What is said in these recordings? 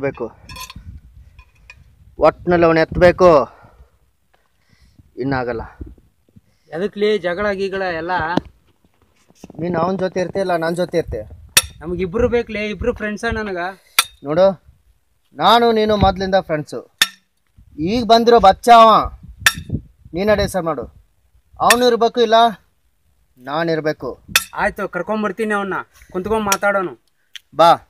ಎತ್ತಬೇಕು. ಒಟ್ಟಿನಲ್ಲಿ ಅವನು ಎತ್ತಬೇಕು. ಇನ್ನಾಗಲ್ಲ ಎದಕ್ಲಿ ಜಗಳ ಗೀಗಳ ಎಲ್ಲ? ನೀನು ಅವನ ಜೊತೆ ಇರ್ತೀಯಲ್ಲ ನನ್ನ ಜೊತೆ ಇರ್ತೀಯ? ನಮಗಿಬ್ರು ಬೇಕ್ಲಿ? ಇಬ್ರು ಫ್ರೆಂಡ್ಸ ನನಗ? ನೋಡು ನಾನು ನೀನು ಮೊದಲಿಂದ ಫ್ರೆಂಡ್ಸು ಈಗ ಬಂದಿರೋ ಬಚ್ಚಾವ ನೀನೇ ಡಿಸೈಡ್ ಮಾಡು. ಅವನು ಇರಬೇಕು ಇಲ್ಲ ನಾನಿರಬೇಕು ಆಯ್ತು ಕರ್ಕೊಂಬರ್ತೀನಿ ಅವನ್ನ. ಕುಂತ್ಕೊಂಡು ಮಾತಾಡೋನು. ಬಾ.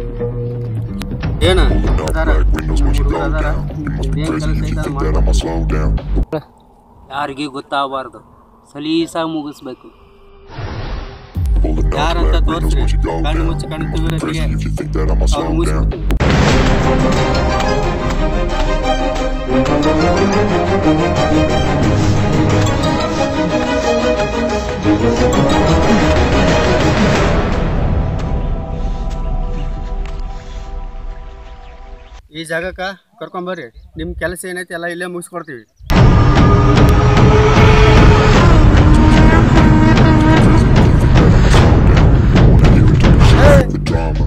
ಏನೋ? ಗೊತ್ತಾಗಬಾರ್ದು ಗೊತ್ತಾಗಬಾರದು. ಸಲೀಸಾಗಿ ಮುಗಿಸ್ಬೇಕು. ಯಾರಂತ ಅಂತ ತೋರಿಸ್ಲಿ ಬನ್ನಿ ಮತ್ತೆ ಈ ಜಾಗಕ್ಕೆ ಕರ್ಕೊಂಬರ್ರಿ ನಿಮ್ಮ ಕೆಲಸ ಏನೈತಿ ಎಲ್ಲ ಇಲ್ಲೇ ಮುಗಿಸ್ಕೊಡ್ತೀವಿ.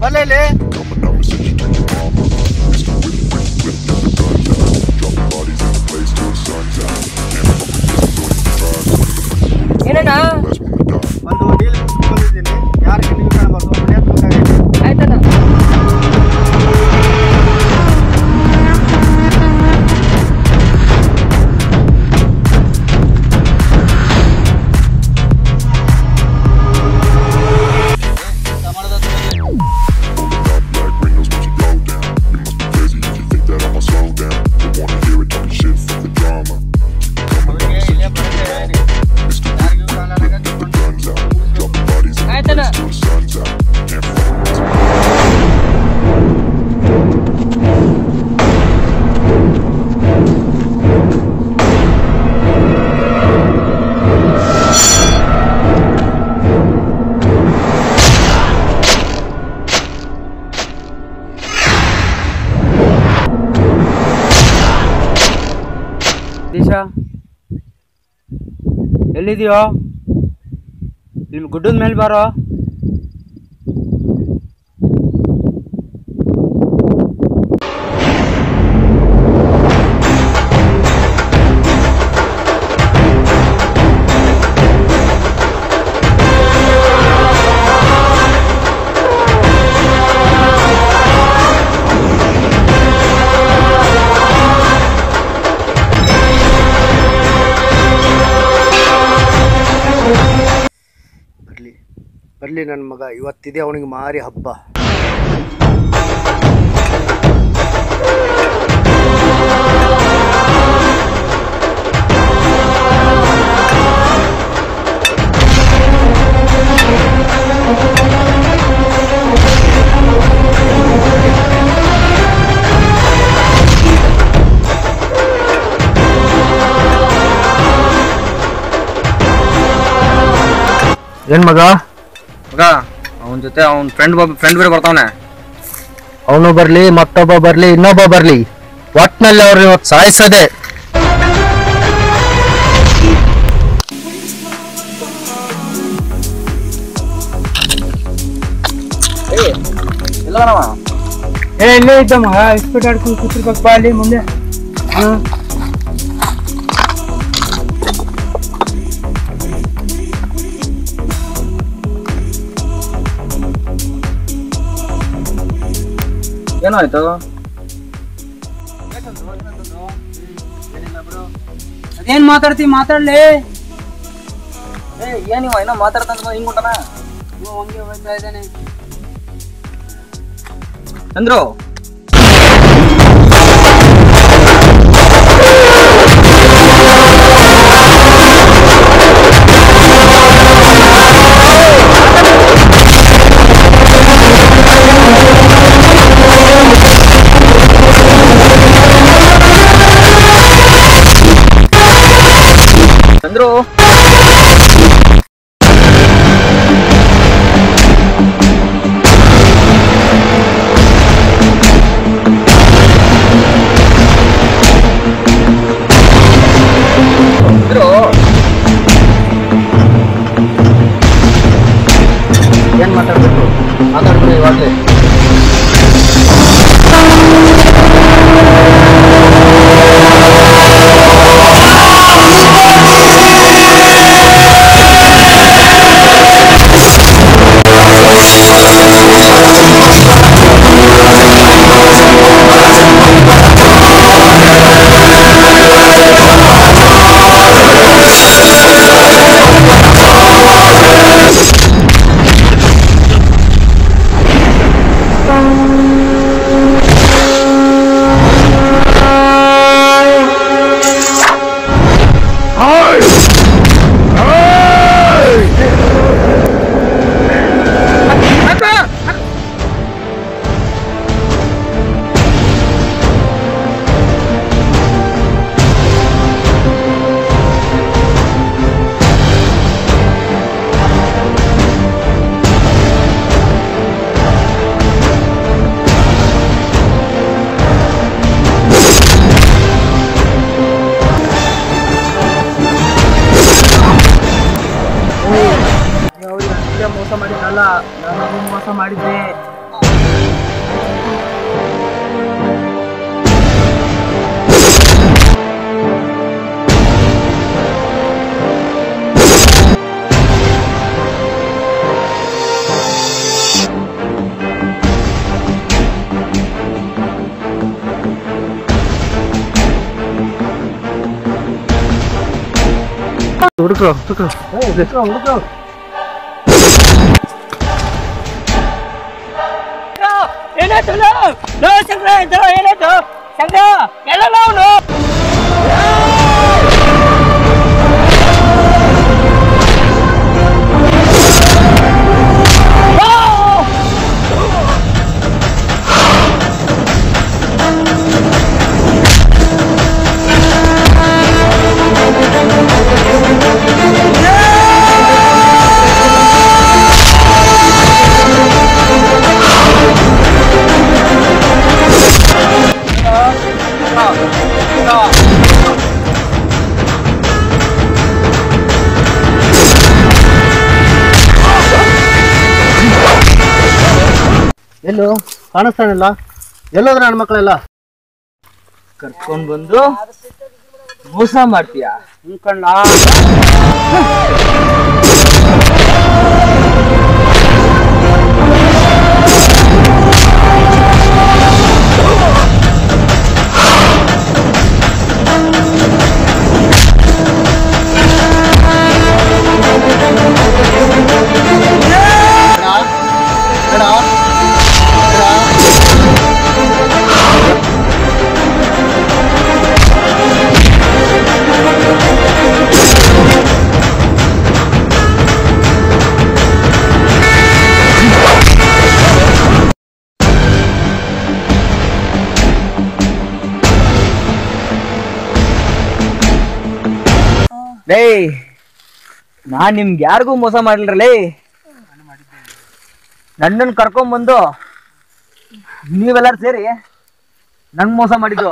ಬರಲೇ ದಿಶಾ ಎಲ್ಲಿದೆಯೋ ನಿಮ್ಮ ಗುಡ್ಡದ ಮೇಲೆ ಬಾರೋ. ಬರಲಿ ನನ್ನ ಮಗ. ಇವತ್ತಿದೆ ಅವನಿಗೆ ಮಾರಿ ಹಬ್ಬ. ಏನ್ ಮಗ? ಮಗ ಅವನ ಜೊತೆ ಅವನ ಫ್ರೆಂಡ್ ಫ್ರೆಂಡ್ ಬೇರೆ ಬರ್ತಾವನೆ. ಅವನು ಬರ್ಲಿ ಮತ್ತೊಬ್ಬ ಬರ್ಲಿ ಇನ್ನೊಬ್ಬ ಬರ್ಲಿ. ಒಟ್ನಲ್ಲಿ ಅವ್ರ ಇವತ್ತು ಸಾಯಿಸದೆ ಏ ಇಲ್ಲೇ ಇದ್ದ ಮಗ ಇಸ್ಪೀಟ್ ಆಡ್ಕೊಂಡು ಕೂತಿರ್ಬೇಕಪ್ಪ ಅಲ್ಲಿ ಮುಂದೆ. ಹಾಂ. ಏನಾಯ್ತು ಏನ್ ಮಾತಾಡ್ತಿ? ಮಾತಾಡ್ಲಿ. ಏನಿವ ಏನೋ ಮಾತಾಡ್ತಂತ ಹಿಂಗ್ ಉಂಟನ? ಇವ ಹಂಗೆ ಹೋಗ್ತಾ ಇದ್ದಾನೆ. ಚಂದ್ರು. ಮಾಡಿದ್ನಲ್ಲ ನಾನು ಮೋಸ ಮಾಡಿದ್ದೆ. ಹುಡುಕ್ರು ಹುಡುಕ್ರು ಹುಡುಕ್ರು ಏನಾಯ್ತು ಲೋ ಶಂಕರ ಏನಾಯ್ತು ಶಂಕರ ಎಲ್ಲ ಅವನು ಎಲ್ಲೋ ಕಾಣಿಸ್ತಾನಿಲ್ಲ ಎಲ್ಲೋದ್ರ ನನ್ನ ಮಕ್ಕಳೆಲ್ಲ ಕರ್ಕೊಂಡ್ ಬಂದು ಮೋಸ ಮಾಡ್ತೀಯಾ? ಅನ್ಕಂಡ ಲೇ ನಾನ್ ನಿಮ್ಗೆ ಯಾರಿಗೂ ಮೋಸ ಮಾಡಿಲ್ರಲೇ ಕರ್ಕೊಂಡ್ ಬಂದು ನೀವೆಲ್ಲರೂ ಸೇರಿ ನಂಗ್ ಮೋಸ ಮಾಡಿದ್ದು.